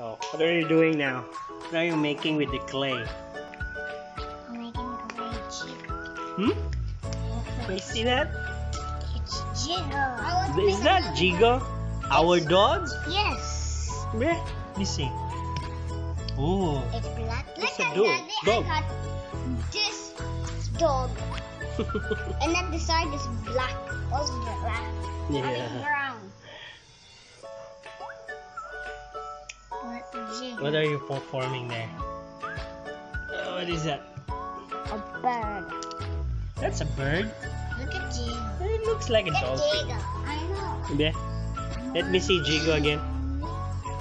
Oh, what are you doing now? What are you making with the clay? I'm making a cheap. Hmm? Can you see that? It's Jigo. Is that Jigo? Our dog? Yes. Where? Let me see. Oh, It's black. It's Look a dog. Dog. I got this dog. and then the side is black. Also black. Yeah. What are you performing there? Uh, what is that? A bird. That's a bird. Look at Jigo. It looks like a Look at dolphin. Jigo. I know. Yeah. Let me see Jigo again.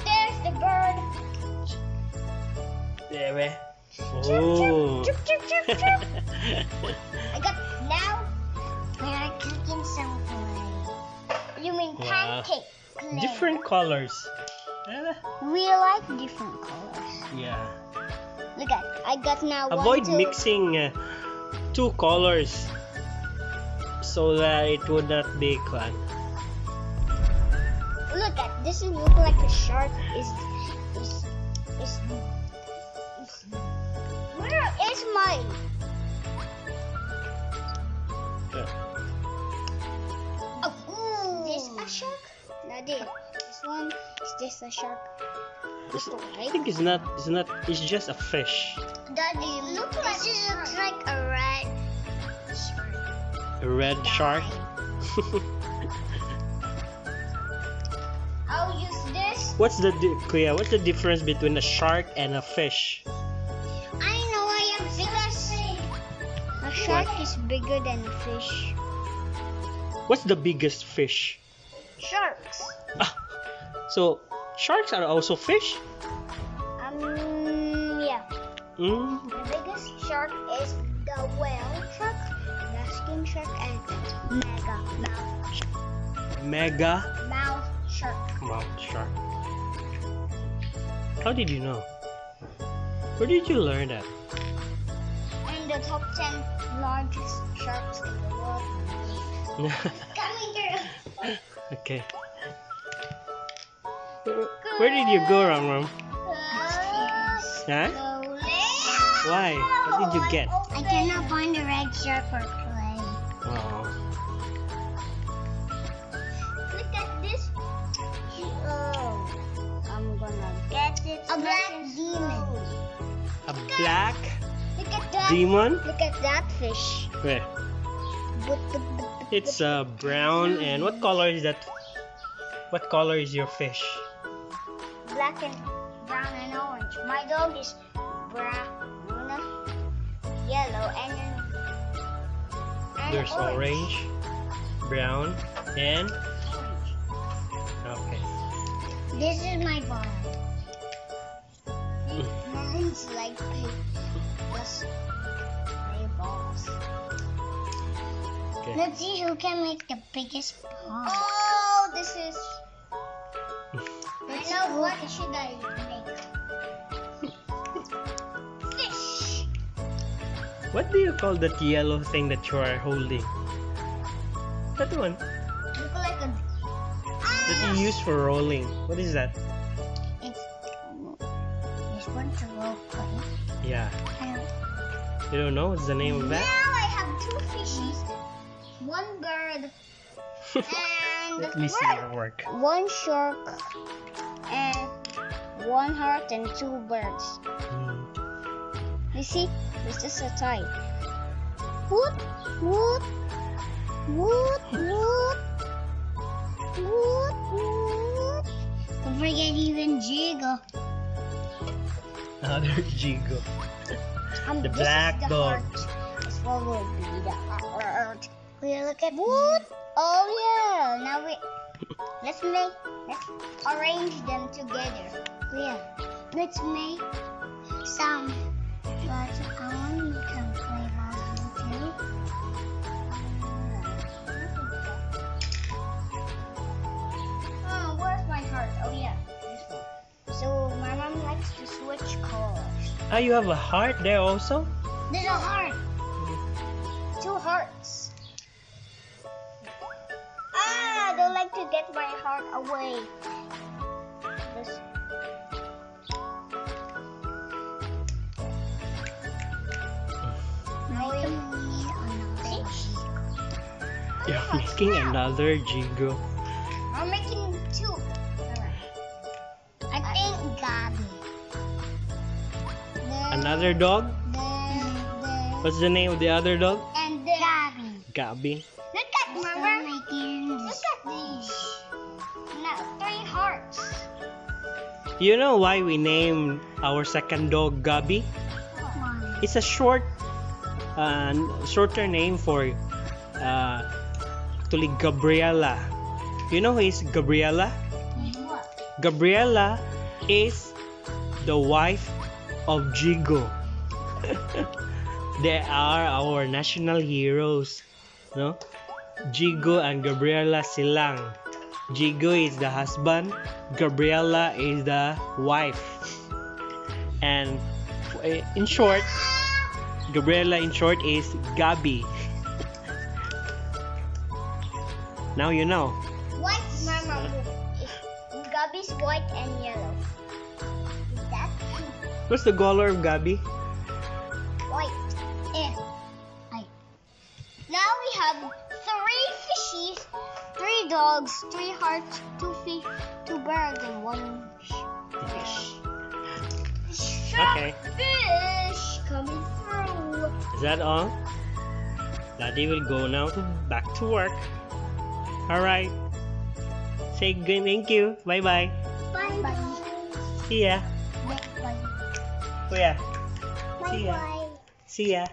There's the bird. There, where? Oh. Chirp, chirp, chirp, chirp, chirp. I got now. We are cooking some clay. You mean Wow. pancake clay? Different colors. We like different colors. Yeah. Look at. I got now Avoid one, mixing uh, two colors so that it would not be fun. Look at this. Is look like a shark. Is this a shark? One, I think it's not. It's not. It's just a fish. Daddy, look like this looks like a red shark. A red shark. I'll use this. what's the di- Kuya, What's the difference between a shark and a fish? I know I am because a shark is bigger than a fish. What's the biggest fish? Sharks. Ah, so sharks are also fish. Um, yeah. Mm. The biggest shark is the whale shark, the skin shark, and mega mouth shark. Mega Mouth shark. mouth shark. How did you know? Where did you learn that? And the top 10 largest sharks in the world. Coming girl. okay. Where did you go, Ram Ram? Huh? Why? What did you get? I cannot find the red shark or clay. Oh. Look at this. Oh, I'm gonna get it. A black demon. A black Look at that. demon? Look at that fish. Where? But the, It's uh, brown and what color is that? What color is your fish? Black and brown and orange. My dog is brown, yellow, and, and There's orange, brown, and Orange. okay. This is my ball. Mine's like pink. Just balls. Okay. Let's see who can make the biggest ball. What should I make? Fish. What do you call that yellow thing that you are holding? That one Look like a. that you use for rolling. What is that? It's this one to roll play. Yeah. Don't- You don't know what's the name of that? Now? I have two fishies, one bird, and Let me see your work. one shark, and one heart and two birds. Hmm. You see, this is a tie. Whoop, whoop, whoop, whoop, whoop, whoop. Don't forget even Jigo. Another jigo. Um, The black the dog. Heart. This one will be the heart. We look at wood. Oh yeah. Now we let's make let's arrange them together. Yeah. Let's make some. But I want you to play volleyball too. Oh, where's my heart? Oh yeah, this one. So my mom likes to switch colors. Ah, you have a heart there also? There's a heart. my heart away. This You're making another jingle. I'm making two. I think Gabby. Another dog? Then, What's the name of the other dog? And Gabby. Gabby. Look at mama. Look at this. You know why we named our second dog Gabi? It's a short, uh, shorter name for uh, actually Gabriella. You know who is Gabriella? What? Gabriella is the wife of Jigo. they are our national heroes, no? Jigo and Gabriella silang. Jigo is the husband, Gabriella is the wife. And uh, in short, Gabriella in short is Gabi. now you know. White Mama. Gabi's white and yellow. Is that What's the color of Gabi? white? Eh. I. Now we have three fishies, three dogs, three hearts, two fish, two birds, and one fish. Okay. Fish coming through. Is that all? Daddy will go now to back to work. Alright. Say good thank you. Bye bye. Bye bye. See ya. Bye bye. Oh, Kuya. Bye See ya. bye. See ya.